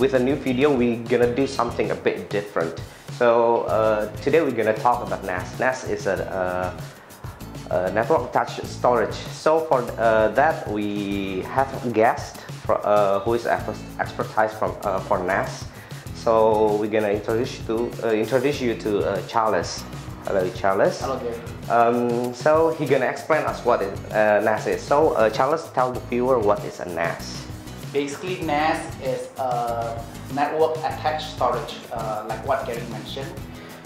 with a new video, we're gonna do something a bit different. So uh, today we're gonna talk about NAS. NAS is a, a, a network attached storage. So for uh, that, we have a guest for, uh, who is expertise from uh, for NAS. So we're gonna introduce you to introduce you to Charles. Hello, Charles. Hello, Gary. Um, so he's gonna explain us what is, uh, NAS is. So uh, Charles, tell the viewer what is a NAS. Basically, NAS is a network attached storage, uh, like what Gary mentioned.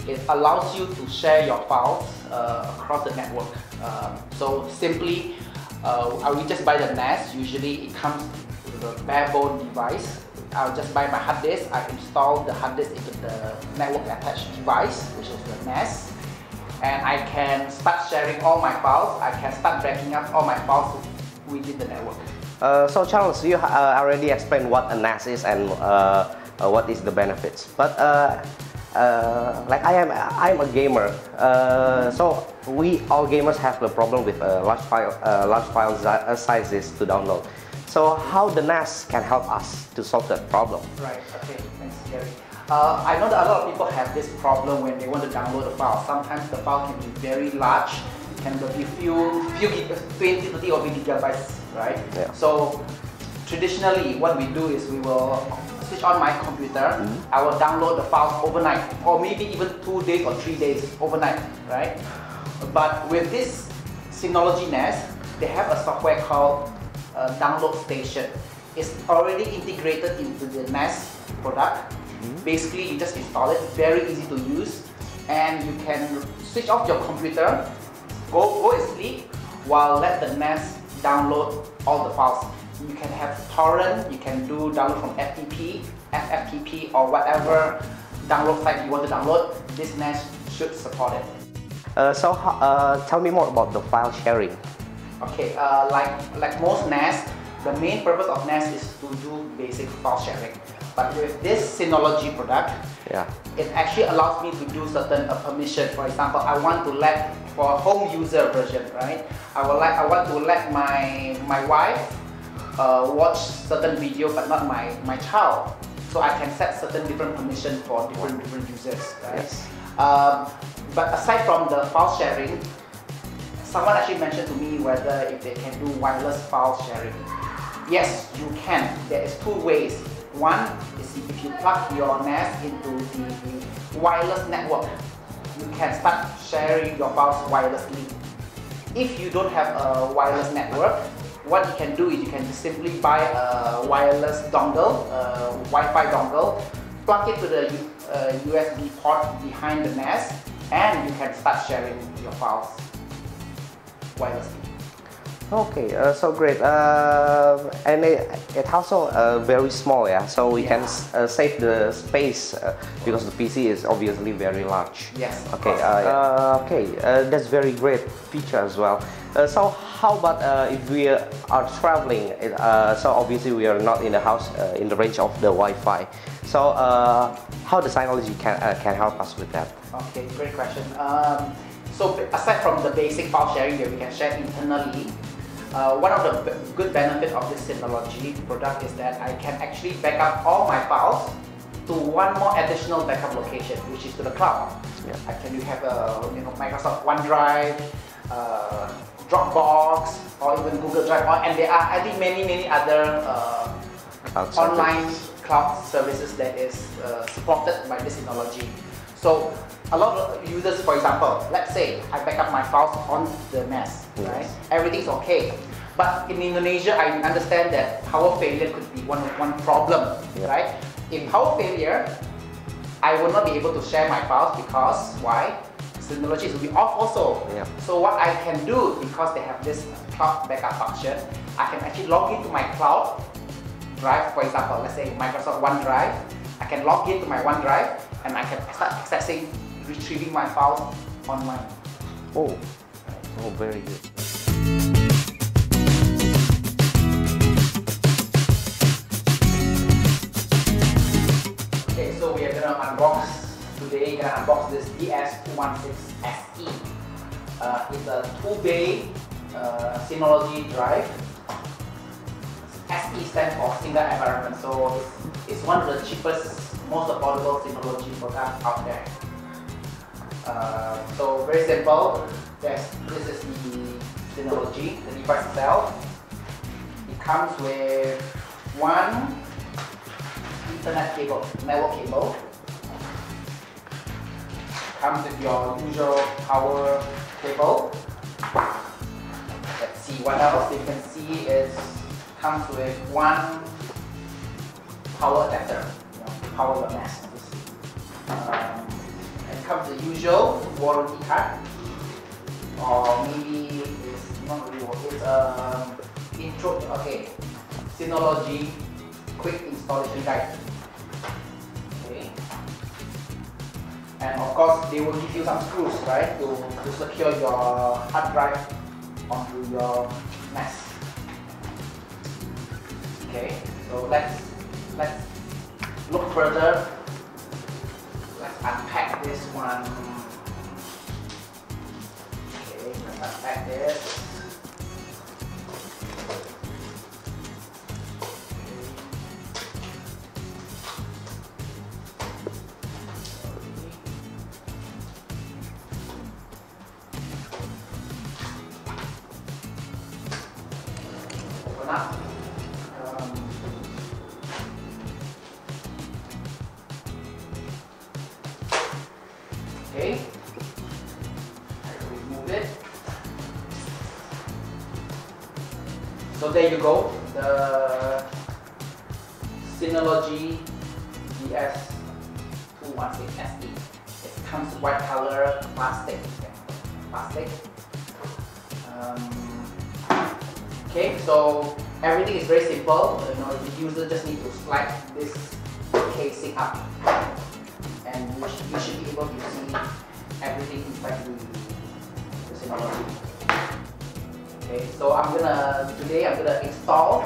It allows you to share your files uh, across the network. Um, so simply, uh, I will just buy the NAS. Usually, it comes with a bare bone device. I'll just buy my hard disk. I install the hard disk into the network attached device, which is the NAS and I can start sharing all my files. I can start backing up all my files within the network. Uh, so Charles, you uh, already explained what a NAS is and uh, uh what is the benefits. But uh, like I am, I'm a gamer. so we all gamers have the problem with large file, large file sizes to download. So how the NAS can help us to solve that problem? Right. Okay. Thanks. Uh, I know that a lot of people have this problem when they want to download a file. Sometimes the file can be very large, it can be few, few 20, 30 or 50 gigabytes, right? Yeah. So traditionally, what we do is we will switch on my computer, mm -hmm. I will download the files overnight, or maybe even two days or three days overnight, right? But with this Synology NAS, they have a software called uh, Download Station. It's already integrated into the NAS product -hmm. Basically, you just install it, very easy to use, and you can switch off your computer, go, go and sleep, while let the NAS download all the files. You can have torrent, you can do download from FTP, FFTP, or whatever download site you want to download, this NAS should support it. Uh, so uh, tell me more about the file sharing. Okay, uh, like, like most NAS, the main purpose of NAS is to do basic file sharing. But with this Synology product, yeah. it actually allows me to do certain uh, permission. For example, I want to let for a home user version, right? I will like I want to let my my wife uh, watch certain video, but not my my child. So I can set certain different permission for different different users, right? Yes. Um, but aside from the file sharing, someone actually mentioned to me whether if they can do wireless file sharing. Yes, you can. There is two ways. One is if you plug your NAS into the wireless network, you can start sharing your files wirelessly. If you don't have a wireless network, what you can do is you can simply buy a wireless dongle, a Wi-Fi dongle, plug it to the uh, USB port behind the NAS, and you can start sharing your files wirelessly. Okay, uh, so great. Uh, and it, it also uh, very small, yeah. So we yeah. can uh, save the space uh, because the PC is obviously very large. Yes. Okay. Uh, okay. that's very great feature as well. so how about if we are traveling? so obviously we are not in the house in the range of the Wi-Fi. So how the Synology can can help us with that? Okay, great question. Um, so aside from the basic file sharing that we can share internally, uh, one of the good benefits of this Synology product is that I can actually back up all my files to one more additional backup location, which is to the cloud. Yeah. I can you have a you know Microsoft OneDrive, uh, Dropbox, or even Google Drive, or, and there are I think many many other uh, cloud online cloud services that is uh, supported by this Synology. So a lot of users, for example, let's say I back up my files on the NAS, yes. right? Everything's okay. But in Indonesia, I understand that power failure could be one, one problem, yep. right? In power failure, I will not be able to share my files because why? Synology will be off also. Yep. So what I can do, because they have this cloud backup function, I can actually log into my cloud drive, for example, let's say Microsoft OneDrive. I can log into my OneDrive and I can start accessing retrieving my files online. Oh, oh, very good. Today. Gonna unbox this DS216SE. Uh, it's a two-bay uh, Synology drive. SE stands for single environment. So it's, it's one of the cheapest, most affordable Synology products out there. Uh, so very simple. There's, this is the Synology, the device itself. It comes with one Ethernet cable, network cable. Comes with your usual power cable. Let's see what else you can see is comes with one power adapter, you know, power the NAS. Um, and comes the usual warranty card, or maybe it's not really it's a um, intro. Okay, Synology quick installation guide. And of course they will give you some screws, right, to to secure your hard drive onto your NAS. Okay, so let's let's look further. Let's unpack this one. Okay, let's unpack this. Okay. Remove it. So there you go. The Synology DS216SE. It comes white color plastic. Plastic. Um, okay, so everything is very simple. You know, the user just need to slide this casing up and you should, you should be able to see everything inside the, the Synology. Okay, so I'm gonna today I'm gonna install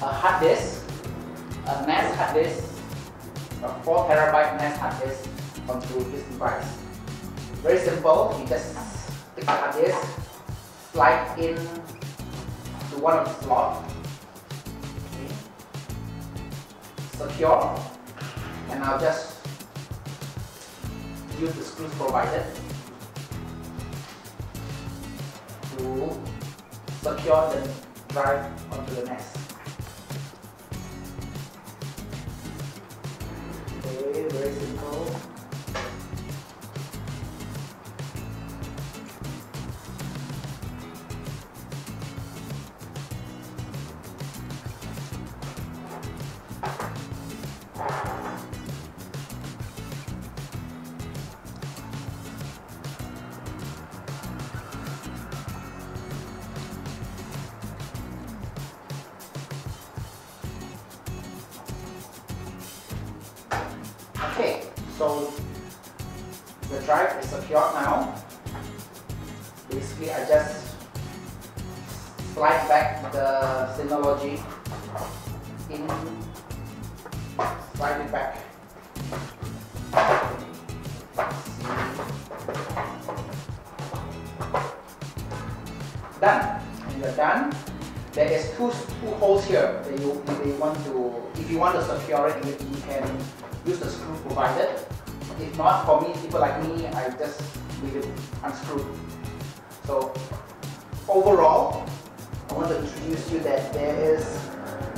a hard disk, a NAS hard disk, a 4 terabyte NAS hard disk onto this device. Very simple. You just take the hard disk, slide in to one of the slots, okay. secure, and I'll just use the screws provided to secure the drive onto the NAS. Okay, very simple. So the drive is secured now. Basically, I just slide back the Synology in, slide it back. Done. And you're done. There is two, two holes here that you, you want to, if you want to secure it, you can use the screw provided. If not, for me, people like me, I just leave it unscrewed. So overall, I want to introduce you that there is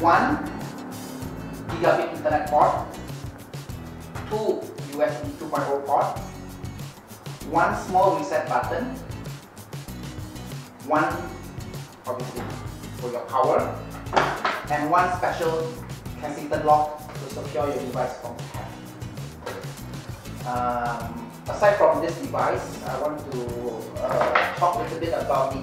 one gigabit internet port, two USB 2.0 port, one small reset button, one obviously for your power, and one special Kensington lock secure your device from theft. Um, aside from this device, I want to uh, talk a little bit about the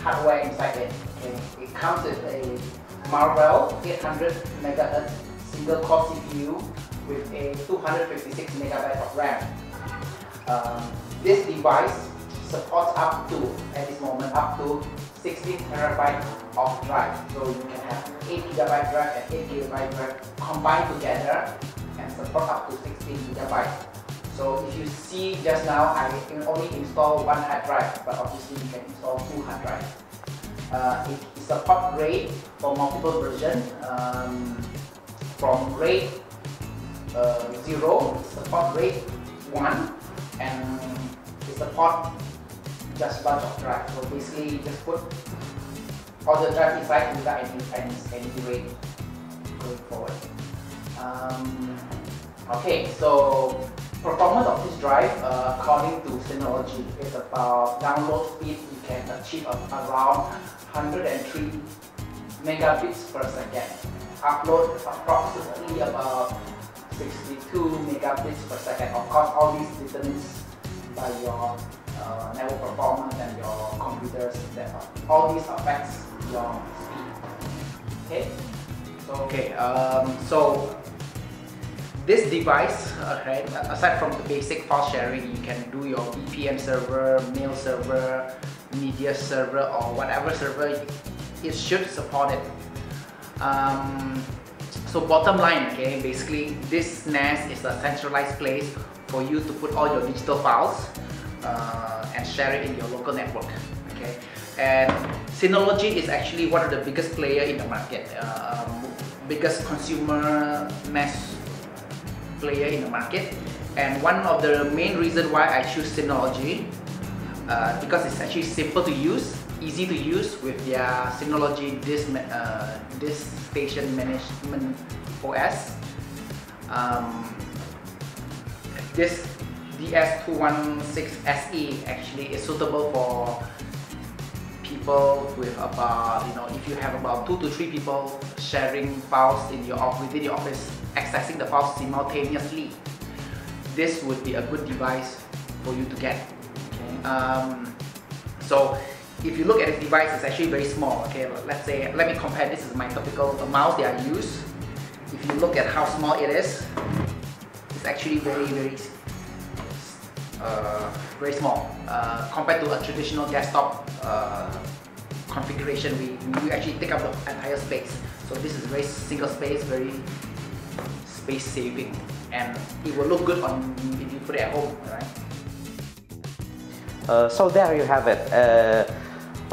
hardware inside it. Okay. It comes with a Marvell 800 MHz single core CPU with a 256 megabyte of RAM. Um, this device supports up to, at this moment, up to 16 terabyte of drive. So you can have 8 gigabyte drive and 8 gigabyte drive combined together and support up to 16 gigabyte. So if you see just now, I can only install one hard drive, but obviously you can install two hard drives. Uh, it support RAID for multiple versions. Um, from RAID uh, 0, support RAID 1, and it support just bunch of drive. So basically, you just put all the drive inside without any any, any RAID going forward. Um, okay, so performance of this drive, uh, according to Synology, is about download speed you can achieve around 103 megabits per second. Upload approximately about 62 megabits per second. Of course, all these determines by your uh, network performance and your computers. That all these affects your speed. Okay. So okay. Um, so this device, okay, aside from the basic file sharing, you can do your VPN server, mail server, media server, or whatever server it should support it. Um, so bottom line, okay, basically this NAS is a centralized place for you to put all your digital files uh, and share it in your local network, okay. And Synology is actually one of the biggest player in the market, um, biggest consumer NAS player in the market. And one of the main reason why I choose Synology uh, because it's actually simple to use easy to use with their Synology disk, uh, disk station management OS um, this DS216SE actually is suitable for people with about you know if you have about two to three people sharing files in your within your office accessing the files simultaneously this would be a good device for you to get. Okay. Um, so if you look at the device it's actually very small okay? Let's say let me compare this is my typical mouse that I use. If you look at how small it is it's actually very very very small uh, compared to a traditional desktop uh, configuration we, we actually take up the entire space. So this is very single space very space saving and it will look good on if you put it at home right? Uh, so there you have it. Uh,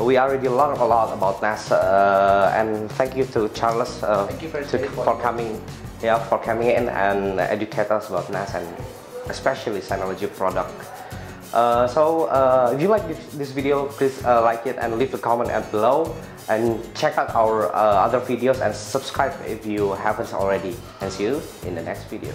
we already learned a lot about NAS uh, and thank you to Charles uh, you for, to, for coming yeah for coming in and educate us about NAS and especially Synology product uh, so uh, if you like this, this video, please uh, like it and leave a comment at below. And check out our uh, other videos and subscribe if you haven't already. And see you in the next video.